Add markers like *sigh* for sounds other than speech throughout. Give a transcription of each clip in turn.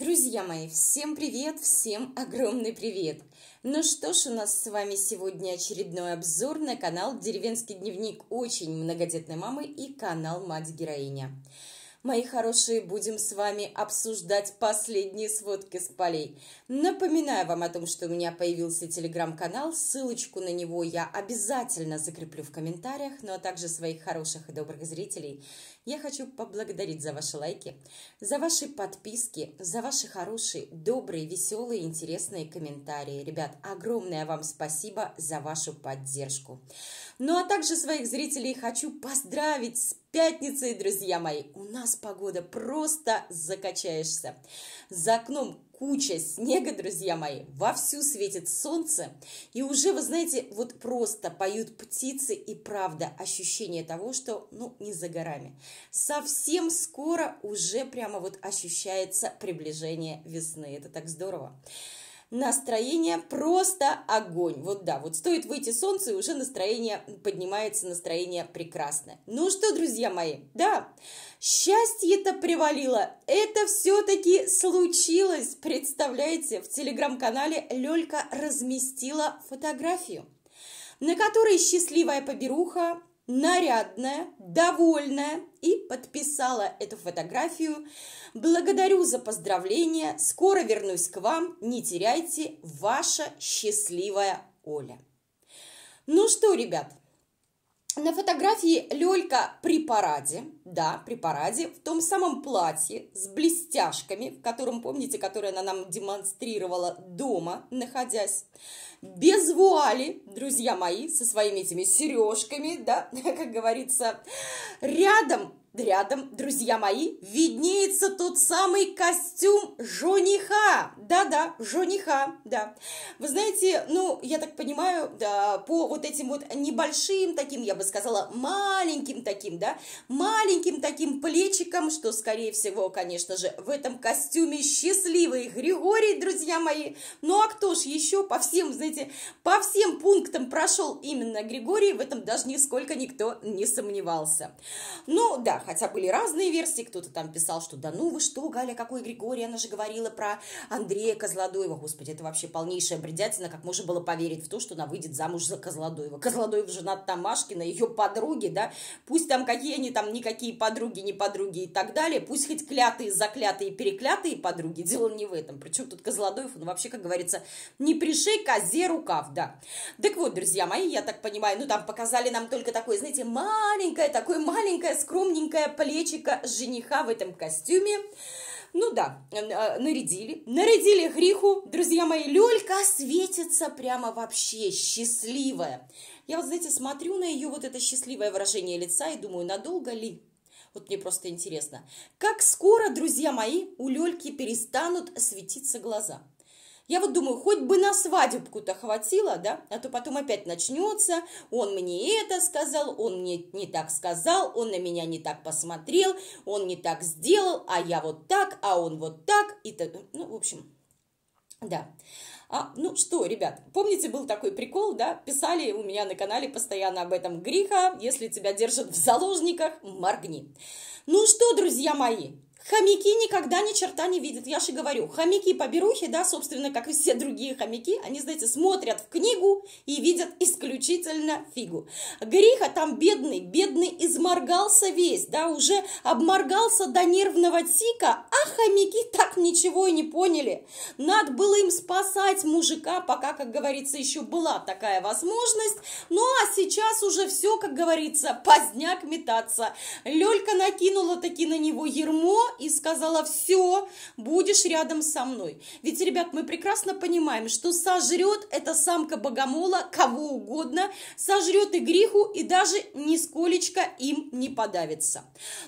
Друзья мои, всем привет, всем огромный привет! Ну что ж, у нас с вами сегодня очередной обзор на канал «Деревенский дневник очень многодетной мамы» и канал «Мать-героиня». Мои хорошие, будем с вами обсуждать последние сводки с полей. Напоминаю вам о том, что у меня появился телеграм-канал. Ссылочку на него я обязательно закреплю в комментариях, ну а также своих хороших и добрых зрителей. Я хочу поблагодарить за ваши лайки, за ваши подписки, за ваши хорошие, добрые, веселые, интересные комментарии. Ребят, огромное вам спасибо за вашу поддержку. Ну а также своих зрителей хочу поздравить с пятницей, друзья мои. У нас погода просто закачаешься. За окном куча снега, друзья мои, вовсю светит солнце, и уже, вы знаете, вот просто поют птицы, и правда, ощущение того, что, ну, не за горами. Совсем скоро уже прямо вот ощущается приближение весны, это так здорово настроение просто огонь. Вот да, вот стоит выйти солнце, и уже настроение поднимается, настроение прекрасное. Ну что, друзья мои, да, счастье-то привалило. Это все-таки случилось. Представляете, в телеграм-канале Лёлька разместила фотографию, на которой счастливая поберуха нарядная, довольная и подписала эту фотографию. Благодарю за поздравления, скоро вернусь к вам, не теряйте, ваша счастливая Оля. Ну что, ребят, на фотографии Лёлька при параде, да, при параде, в том самом платье с блестяшками, в котором, помните, которое она нам демонстрировала дома, находясь, без вуали, друзья мои, со своими этими сережками, да, *laughs* как говорится, рядом Рядом, друзья мои, виднеется тот самый костюм жениха. Да-да, жениха, да. Вы знаете, ну, я так понимаю, да, по вот этим вот небольшим таким, я бы сказала, маленьким таким, да, маленьким таким плечиком, что, скорее всего, конечно же, в этом костюме счастливый Григорий, друзья мои. Ну, а кто ж еще по всем, знаете, по всем пунктам прошел именно Григорий, в этом даже нисколько никто не сомневался. Ну, да, хотя были разные версии, кто-то там писал, что да ну вы что, Галя, какой Григорий, она же говорила про Андрея Козлодоева, господи, это вообще полнейшая бредятина, как можно было поверить в то, что она выйдет замуж за Козлодоева. Козлодоев женат Тамашкина, ее подруги, да, пусть там какие они там никакие подруги, не подруги и так далее, пусть хоть клятые, заклятые, переклятые подруги, дело не в этом. Причем тут Козлодоев, он вообще, как говорится, не пришей козе рукав, да. Так вот, друзья мои, я так понимаю, ну там показали нам только такое, знаете, маленькое, такое маленькое, скромненькое маленькое плечико жениха в этом костюме. Ну да, э, нарядили. Нарядили Гриху. Друзья мои, Лёлька светится прямо вообще счастливая. Я вот, знаете, смотрю на ее вот это счастливое выражение лица и думаю, надолго ли? Вот мне просто интересно, как скоро, друзья мои, у Лёльки перестанут светиться глаза? Я вот думаю, хоть бы на свадебку-то хватило, да, а то потом опять начнется, он мне это сказал, он мне не так сказал, он на меня не так посмотрел, он не так сделал, а я вот так, а он вот так, и то, ну, в общем, да. А, ну что, ребят, помните, был такой прикол, да? Писали у меня на канале постоянно об этом греха. Если тебя держат в заложниках, моргни. Ну что, друзья мои, Хомяки никогда ни черта не видят. Я же говорю, хомяки-поберухи, да, собственно, как и все другие хомяки, они, знаете, смотрят в книгу и видят исключительно фигу. Гриха там бедный, бедный изморгался весь, да, уже обморгался до нервного тика, а хомяки так ничего и не поняли. Надо было им спасать мужика, пока, как говорится, еще была такая возможность. Ну, а сейчас уже все, как говорится, поздняк метаться. Лёлька накинула таки на него ермо, и сказала, все, будешь рядом со мной. Ведь, ребят, мы прекрасно понимаем, что сожрет эта самка богомола кого угодно, сожрет и греху, и даже нисколечко им не подавится.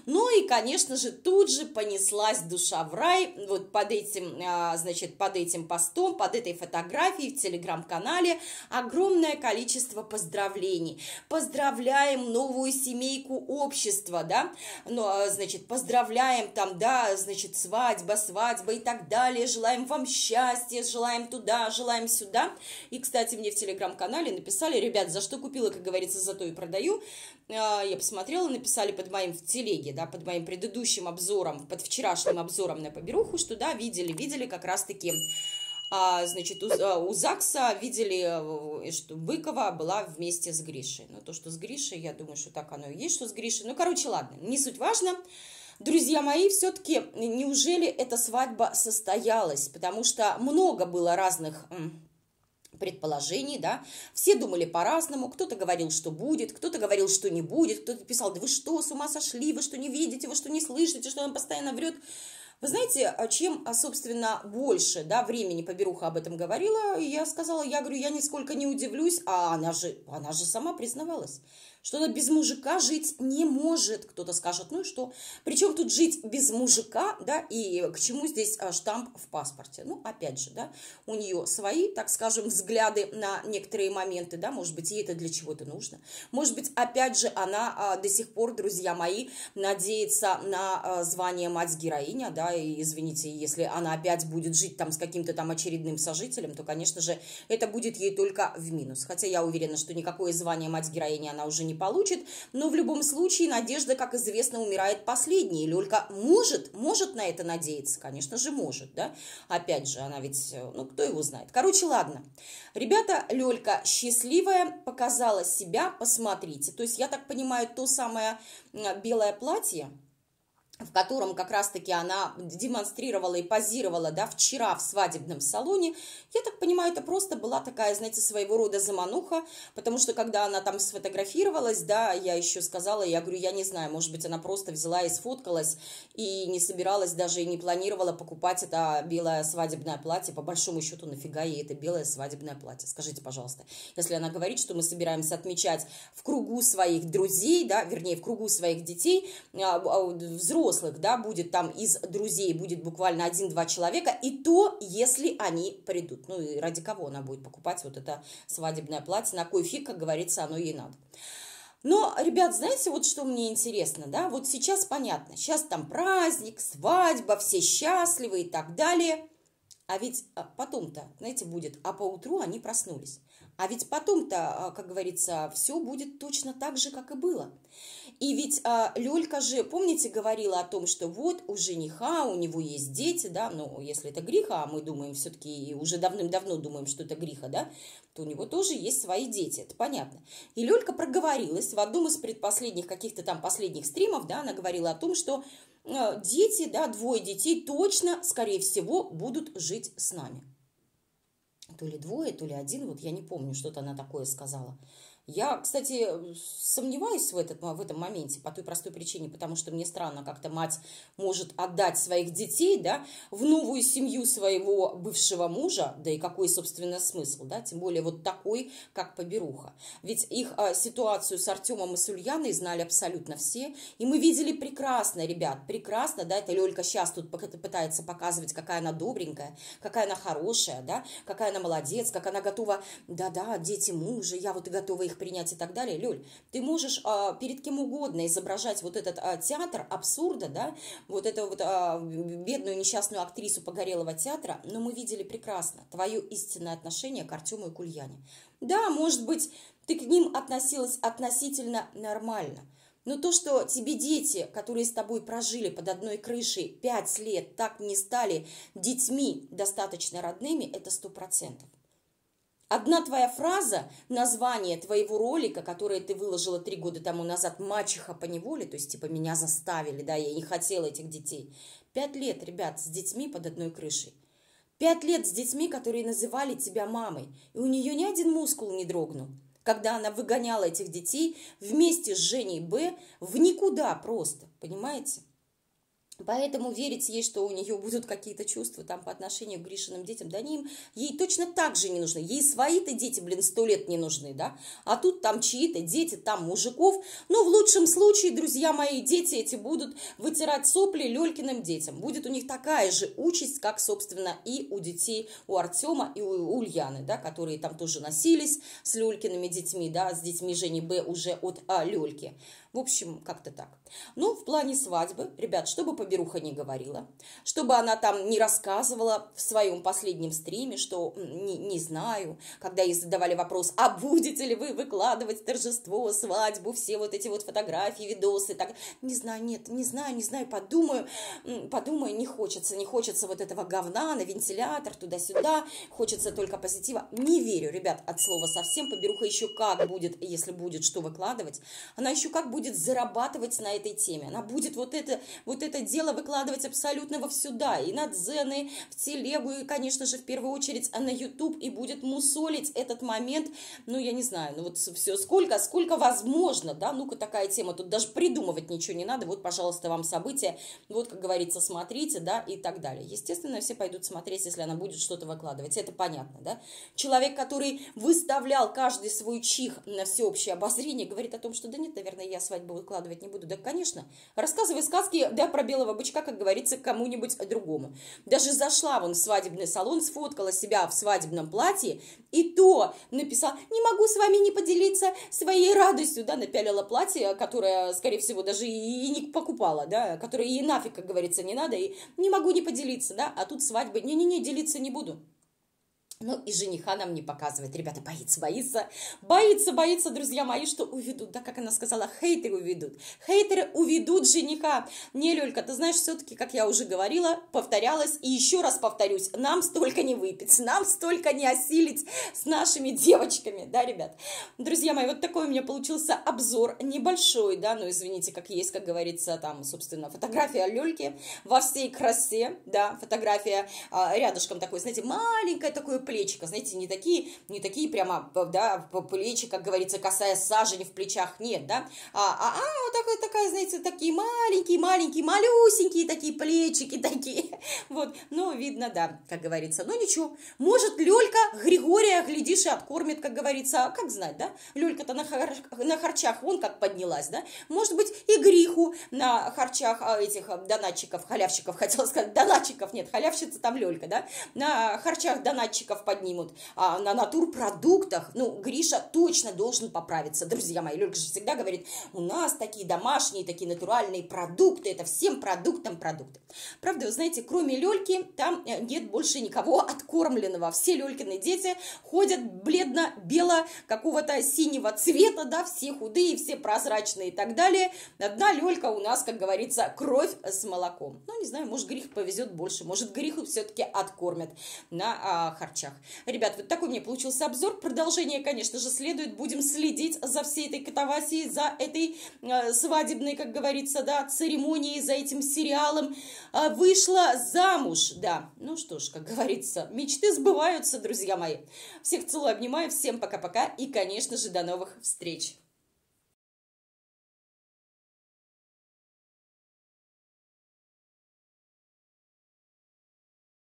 Ну и, конечно же, тут же понеслась душа в рай, вот под этим, а, значит, под этим постом, под этой фотографией в телеграм-канале огромное количество поздравлений. Поздравляем новую семейку общества, да, ну, а, значит, поздравляем там да, значит, свадьба, свадьба и так далее, желаем вам счастья, желаем туда, желаем сюда. И, кстати, мне в телеграм-канале написали, ребят, за что купила, как говорится, за то и продаю. А, я посмотрела, написали под моим в телеге, да, под моим предыдущим обзором, под вчерашним обзором на поберуху, что да, видели, видели как раз-таки а, значит, у, а, у ЗАГСа видели, э, что Быкова была вместе с Гришей. Ну, то, что с Гришей, я думаю, что так оно и есть, что с Гришей. Ну, короче, ладно, не суть важно. Друзья мои, все-таки неужели эта свадьба состоялась? Потому что много было разных предположений, да, все думали по-разному, кто-то говорил, что будет, кто-то говорил, что не будет, кто-то писал, да вы что, с ума сошли, вы что не видите, вы что не слышите, что он постоянно врет. Вы знаете, а чем, а, собственно, больше да, времени Поберуха об этом говорила, я сказала, я говорю, я нисколько не удивлюсь, а она же, она же сама признавалась что она без мужика жить не может. Кто-то скажет, ну и что? Причем тут жить без мужика, да, и к чему здесь а, штамп в паспорте? Ну, опять же, да, у нее свои, так скажем, взгляды на некоторые моменты, да, может быть, ей это для чего-то нужно. Может быть, опять же, она а, до сих пор, друзья мои, надеется на а, звание мать-героиня, да, и извините, если она опять будет жить там с каким-то там очередным сожителем, то, конечно же, это будет ей только в минус. Хотя я уверена, что никакое звание мать-героини она уже не не получит, но в любом случае надежда, как известно, умирает последней. Лёлька может, может на это надеяться, конечно же, может, да. Опять же, она ведь, ну, кто его знает. Короче, ладно. Ребята, Лёлька счастливая, показала себя, посмотрите. То есть, я так понимаю, то самое белое платье, в котором как раз-таки она демонстрировала и позировала, да, вчера в свадебном салоне, я так понимаю, это просто была такая, знаете, своего рода замануха, потому что когда она там сфотографировалась, да, я еще сказала, я говорю, я не знаю, может быть, она просто взяла и сфоткалась и не собиралась даже и не планировала покупать это белое свадебное платье, по большому счету, нафига ей это белое свадебное платье, скажите, пожалуйста, если она говорит, что мы собираемся отмечать в кругу своих друзей, да, вернее, в кругу своих детей, а, а, взрослых, взрослых, да, будет там из друзей, будет буквально один-два человека, и то, если они придут. Ну и ради кого она будет покупать вот это свадебное платье, на кой фиг, как говорится, оно ей надо. Но, ребят, знаете, вот что мне интересно, да, вот сейчас понятно, сейчас там праздник, свадьба, все счастливы и так далее, а ведь а, потом-то, знаете, будет, а поутру они проснулись. А ведь потом-то, а, как говорится, все будет точно так же, как и было. И ведь а, Лёлька же, помните, говорила о том, что вот у жениха, у него есть дети, да, ну, если это греха, а мы думаем все-таки, уже давным-давно думаем, что это греха, да, то у него тоже есть свои дети, это понятно. И Лёлька проговорилась в одном из предпоследних каких-то там последних стримов, да, она говорила о том, что э, дети, да, двое детей точно, скорее всего, будут жить с нами. То ли двое, то ли один, вот я не помню, что-то она такое сказала. Я, кстати, сомневаюсь в, этот, в этом моменте по той простой причине, потому что мне странно, как-то мать может отдать своих детей, да, в новую семью своего бывшего мужа, да и какой, собственно, смысл, да, тем более вот такой, как Поберуха. Ведь их а, ситуацию с Артемом и с Ульяной знали абсолютно все, и мы видели прекрасно, ребят, прекрасно, да, это Лёлька сейчас тут пытается показывать, какая она добренькая, какая она хорошая, да, какая она молодец, как она готова, да-да, дети мужа, я вот и готова их их принять и так далее. Лёль, ты можешь а, перед кем угодно изображать вот этот а, театр абсурда, да, вот эту вот а, бедную несчастную актрису погорелого театра, но мы видели прекрасно твое истинное отношение к Артему и к Ульяне. Да, может быть, ты к ним относилась относительно нормально, но то, что тебе дети, которые с тобой прожили под одной крышей пять лет, так не стали детьми достаточно родными, это сто процентов. Одна твоя фраза, название твоего ролика, которое ты выложила три года тому назад, «Мачеха по неволе», то есть типа меня заставили, да, я не хотела этих детей. Пять лет, ребят, с детьми под одной крышей. Пять лет с детьми, которые называли тебя мамой, и у нее ни один мускул не дрогнул. Когда она выгоняла этих детей вместе с Женей Б в никуда просто, понимаете? Поэтому верить ей, что у нее будут какие-то чувства там по отношению к Гришиным детям, да они ей точно так же не нужны. Ей свои-то дети, блин, сто лет не нужны, да? А тут там чьи-то дети, там мужиков. Ну, в лучшем случае, друзья мои, дети эти будут вытирать сопли Лёлькиным детям. Будет у них такая же участь, как, собственно, и у детей, у Артема и у Ульяны, да, которые там тоже носились с Лёлькиными детьми, да, с детьми Жени Б уже от а, Лёльки. В общем, как-то так. Ну, в плане свадьбы, ребят, чтобы поберуха не говорила, чтобы она там не рассказывала в своем последнем стриме, что не, не знаю, когда ей задавали вопрос, а будете ли вы выкладывать торжество, свадьбу, все вот эти вот фотографии, видосы, так, не знаю, нет, не знаю, не знаю, подумаю, подумаю, не хочется, не хочется вот этого говна на вентилятор, туда-сюда, хочется только позитива. Не верю, ребят, от слова совсем, поберуха еще как будет, если будет что выкладывать, она еще как будет зарабатывать на этой теме, она будет вот это, вот это дело выкладывать абсолютно во всюда, и на дзены, в телегу, и, конечно же, в первую очередь на YouTube, и будет мусолить этот момент, ну, я не знаю, ну, вот все, сколько, сколько возможно, да, ну-ка, такая тема, тут даже придумывать ничего не надо, вот, пожалуйста, вам события, вот, как говорится, смотрите, да, и так далее. Естественно, все пойдут смотреть, если она будет что-то выкладывать, это понятно, да. Человек, который выставлял каждый свой чих на всеобщее обозрение, говорит о том, что да нет, наверное, я свадьбу выкладывать не буду. Да, конечно, рассказывай сказки, да, про белого бычка, как говорится, кому-нибудь другому. Даже зашла вон в свадебный салон, сфоткала себя в свадебном платье, и то написала, не могу с вами не поделиться своей радостью, да, напялила платье, которое, скорее всего, даже и не покупала, да, которое ей нафиг, как говорится, не надо, и не могу не поделиться, да, а тут свадьба, не-не-не, делиться не буду. Ну и жениха нам не показывает. Ребята, боится, боится, боится, боится, друзья мои, что уведут. Да, как она сказала, хейтеры уведут. Хейтеры уведут жениха. Не, Лёлька, ты знаешь, все-таки, как я уже говорила, повторялась и еще раз повторюсь, нам столько не выпить, нам столько не осилить с нашими девочками, да, ребят? Друзья мои, вот такой у меня получился обзор небольшой, да, ну извините, как есть, как говорится, там, собственно, фотография Лёльки во всей красе, да, фотография а, рядышком такой, знаете, маленькая такое плечика, знаете, не такие, не такие прямо, да, плечи, как говорится, касая сажени в плечах, нет, да, а, а, а вот такая, такая, знаете, такие маленькие, маленькие, малюсенькие такие плечики такие, *laughs* вот, ну, видно, да, как говорится, ну, ничего, может, Лёлька Григория, глядишь, и откормит, как говорится, а как знать, да, Лёлька-то на, хар, на харчах вон как поднялась, да, может быть, и Гриху на харчах а, этих донатчиков, халявщиков, *laughs* хотела сказать, донатчиков, нет, халявщица там Лёлька, да, на харчах донатчиков поднимут, а на натурпродуктах, ну, Гриша точно должен поправиться, друзья мои. Лёлька же всегда говорит, у нас такие домашние, такие натуральные продукты, это всем продуктам продукты. Правда, вы знаете, кроме Лёльки, там э, нет больше никого откормленного. Все Лёлькины дети ходят бледно-бело какого-то синего цвета, да, все худые, все прозрачные и так далее. Одна Лёлька у нас, как говорится, кровь с молоком. Ну, не знаю, может, Грих повезет больше, может, Гриху все-таки откормят на а, харчах вещах. Ребят, вот такой у меня получился обзор. Продолжение, конечно же, следует. Будем следить за всей этой катавасией, за этой э, свадебной, как говорится, да, церемонией, за этим сериалом. Э, вышла замуж, да. Ну что ж, как говорится, мечты сбываются, друзья мои. Всех целую, обнимаю, всем пока-пока и, конечно же, до новых встреч.